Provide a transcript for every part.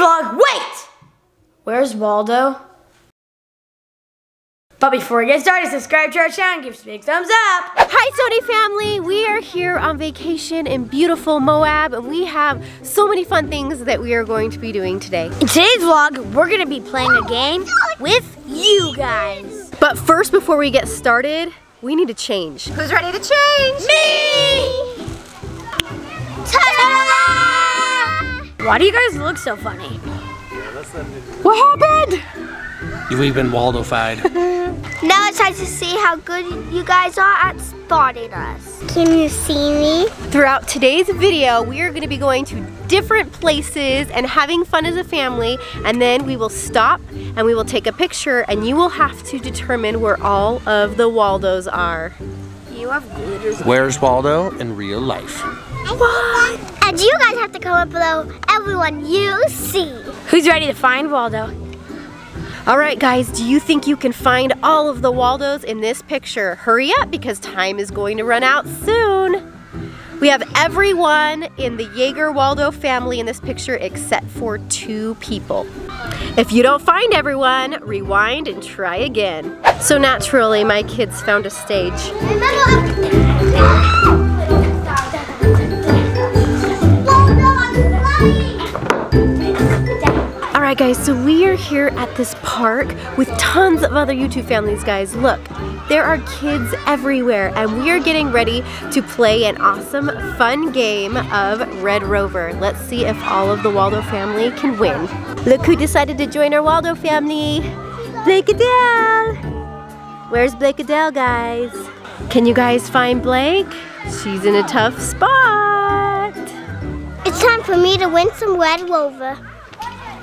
vlog, wait! Where's Waldo? But before we get started, subscribe to our channel and give us a big thumbs up. Hi Sony family, we are here on vacation in beautiful Moab and we have so many fun things that we are going to be doing today. In today's vlog, we're gonna be playing a game with you guys. But first, before we get started, we need to change. Who's ready to change? Me! Ta-da! Why do you guys look so funny? What happened? We've been Waldo-fied. Now it's time to see how good you guys are at spotting us. Can you see me? Throughout today's video, we are going to be going to different places and having fun as a family and then we will stop and we will take a picture and you will have to determine where all of the Waldos are. You have glitters. Where's Waldo in real life? What? And you guys have to comment below everyone you see. Who's ready to find Waldo? All right, guys, do you think you can find all of the Waldos in this picture? Hurry up because time is going to run out soon. We have everyone in the Yeager Waldo family in this picture except for two people. If you don't find everyone, rewind and try again. So naturally, my kids found a stage. Guys, so we are here at this park with tons of other YouTube families guys. Look, there are kids everywhere and we are getting ready to play an awesome fun game of Red Rover. Let's see if all of the Waldo family can win. Look who decided to join our Waldo family. Blake Adele! Where's Blake Adele guys? Can you guys find Blake? She's in a tough spot. It's time for me to win some Red Rover.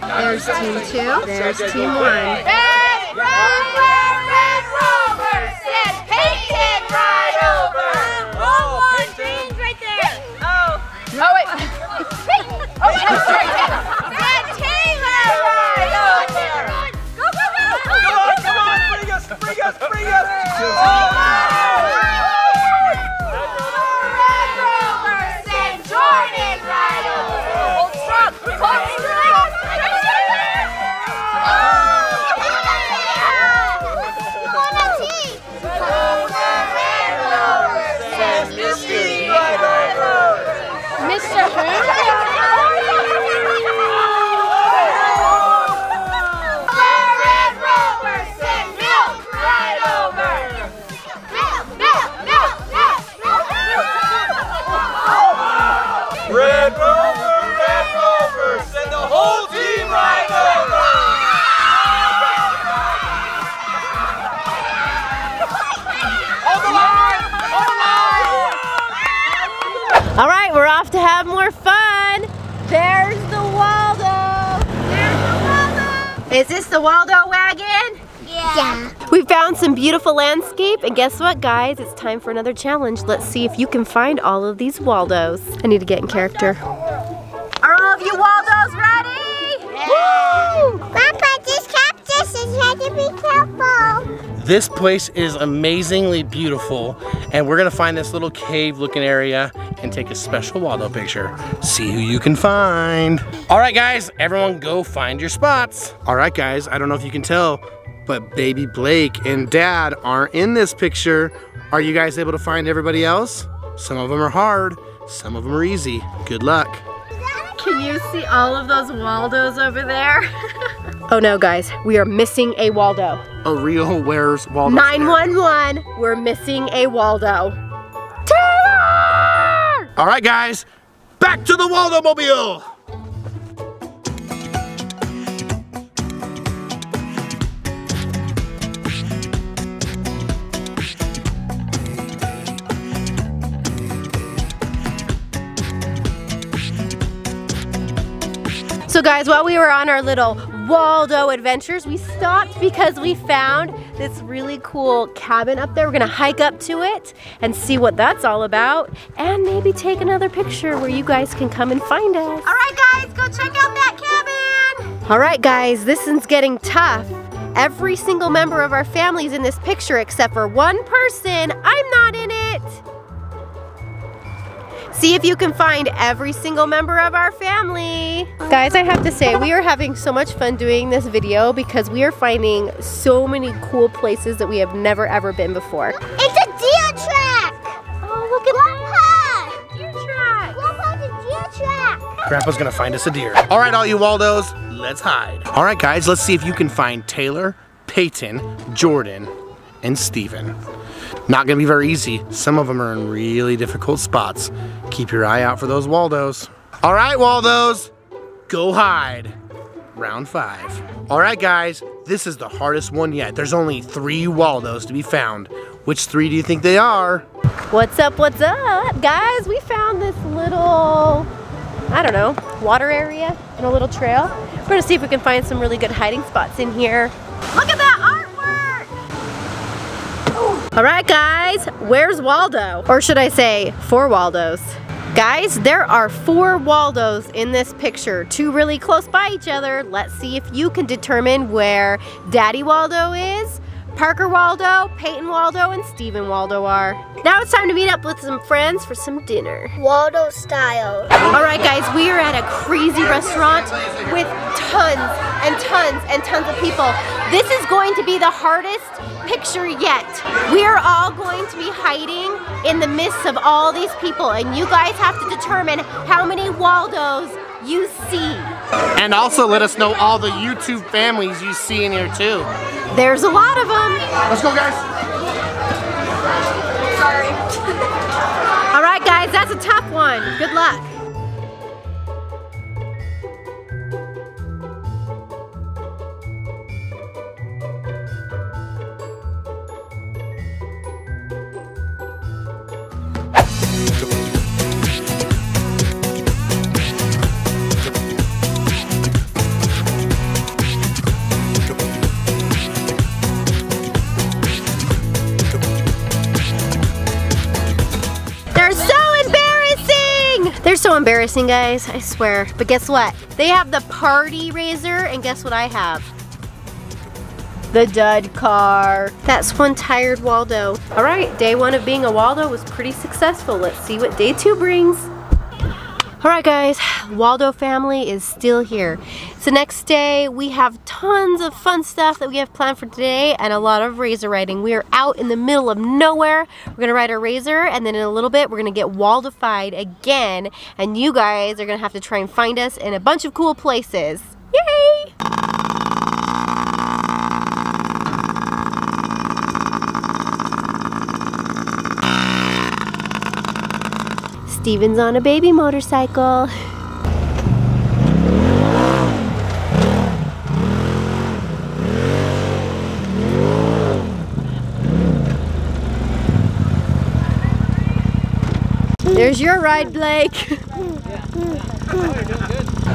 There's team two. There's team one. Red Rover, Red Rover, said painted right over. Oh, one change right there. Oh. Oh, wait. oh, I'm sorry. Off to have more fun. There's the Waldo. There's the Waldo. Is this the Waldo wagon? Yeah. We found some beautiful landscape, and guess what, guys? It's time for another challenge. Let's see if you can find all of these Waldos. I need to get in character. Are all of you Waldos ready? Woo! Grandpa, this cactus is had to be careful. This place is amazingly beautiful, and we're gonna find this little cave looking area and take a special Waldo picture. See who you can find. All right, guys, everyone go find your spots. All right, guys, I don't know if you can tell, but baby Blake and dad aren't in this picture. Are you guys able to find everybody else? Some of them are hard, some of them are easy. Good luck. Can you see all of those Waldos over there? oh no, guys, we are missing a Waldo. A real Where's Waldo? 911, we're missing a Waldo. Taylor! All right, guys, back to the Waldo Mobile. So guys, while we were on our little Waldo adventures, we stopped because we found this really cool cabin up there. We're gonna hike up to it and see what that's all about and maybe take another picture where you guys can come and find us. All right, guys, go check out that cabin. All right, guys, this one's getting tough. Every single member of our family is in this picture except for one person. I'm not in it. See if you can find every single member of our family. Guys, I have to say, we are having so much fun doing this video because we are finding so many cool places that we have never ever been before. It's a deer track. Oh, look at Grandpa. Deer track. Grandpa, the deer track. Grandpa's gonna find us a deer. All right, all you Waldos, let's hide. All right, guys, let's see if you can find Taylor, Payton, Jordyn, and Stephen. Not gonna be very easy. Some of them are in really difficult spots. Keep your eye out for those Waldos. All right, Waldos, go hide. Round five. All right, guys, this is the hardest one yet. There's only three Waldos to be found. Which three do you think they are? What's up, what's up? Guys, we found this little, I don't know, water area and a little trail. We're gonna see if we can find some really good hiding spots in here. Look at that! All right, guys, where's Waldo? Or should I say, four Waldos? Guys, there are four Waldos in this picture, two really close by each other. Let's see if you can determine where Daddy Waldo is, Parker Waldo, Payton Waldo, and Stephen Waldo are. Now it's time to meet up with some friends for some dinner. Waldo style. All right, guys, we are at a crazy restaurant with tons and tons and tons of people. This is going to be the hardest picture yet. We are all going to be hiding in the midst of all these people, and you guys have to determine how many Waldos you see. And also let us know all the YouTube families you see in here too. There's a lot of them. Let's go, guys. All right, guys, that's a tough one. Good luck. Embarrassing! Guys, I swear. But guess what? They have the party razor, and guess what I have? The dud car. That's one tired Waldo. All right, day one of being a Waldo was pretty successful. Let's see what day two brings. All right, guys, Waldo family is still here. The next day. We have tons of fun stuff that we have planned for today and a lot of razor riding. We are out in the middle of nowhere. We're gonna ride our razor and then in a little bit, we're gonna get Waldified again. And you guys are gonna have to try and find us in a bunch of cool places. Yay! Stephen's on a baby motorcycle. There's your ride, Blake.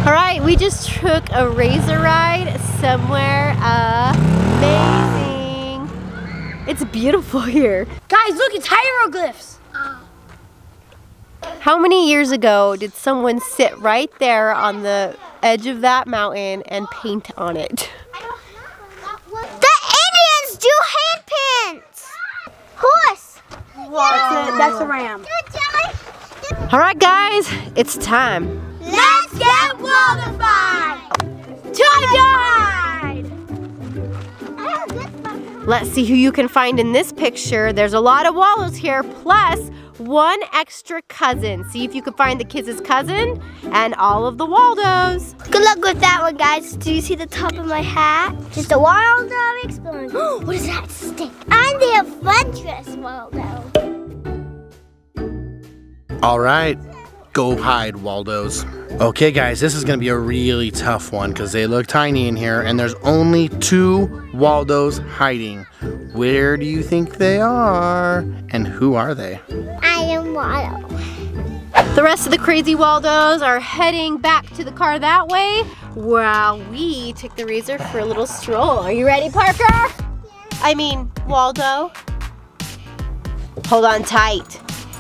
All right, we just took a razor ride somewhere amazing. It's beautiful here. Guys, look, it's hieroglyphs. Oh. How many years ago did someone sit right there on the edge of that mountain and paint on it? The Indians do handprints. Horse. That's a, that's a ram. All right, guys, it's time. Let's get Waldified. Let's see who you can find in this picture. There's a lot of Waldos here, plus one extra cousin. See if you can find the kids' cousin and all of the Waldos. Good luck with that one, guys. Do you see the top of my hat? Just a Waldo exploring. what is that stick? I'm the adventurous Waldo. All right, go hide, Waldos. Okay, guys, this is gonna be a really tough one because they look tiny in here, and there's only two Waldos hiding. Where do you think they are? And who are they? I am Waldo. The rest of the crazy Waldos are heading back to the car that way while we take the razor for a little stroll. Are you ready, Parker? I mean, Waldo. Hold on tight.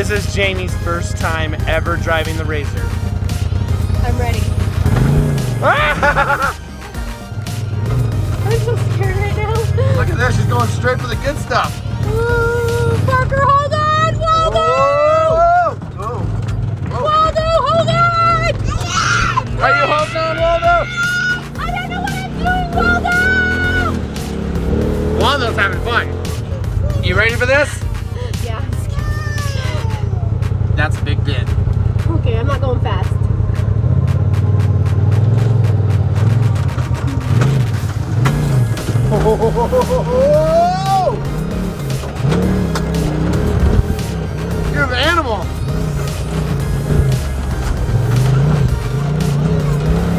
This is Jamie's first time ever driving the Razor. I'm ready. I'm so scared right now. Look at this, she's going straight for the good stuff. You're an animal.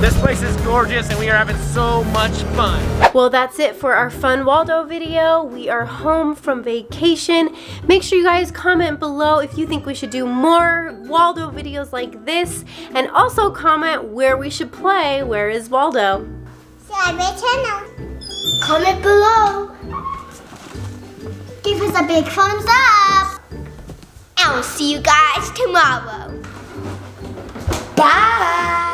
This place is gorgeous and we are having so much fun. Well, that's it for our fun Waldo video. We are home from vacation. Make sure you guys comment below if you think we should do more Waldo videos like this. And also comment where we should play Where is Waldo? Subscribe my channel. Comment below. Give us a big thumbs up. We'll see you guys tomorrow. Bye.